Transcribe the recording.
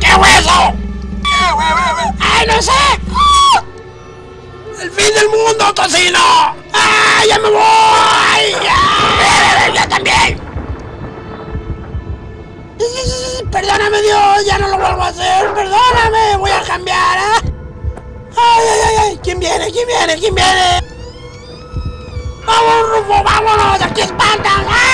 ¿Qué hueso? ¡Ay, no sé! Perdóname, Dios, ya no lo vuelvo a hacer. Perdóname, voy a cambiar, ¿eh? ¡Ay, ay, ay! ¿Quién viene? ¿Quién viene? ¿Quién viene? ¡Vamos, Rufo! ¡Vámonos! ¡Aquí espantan! ¡Ah!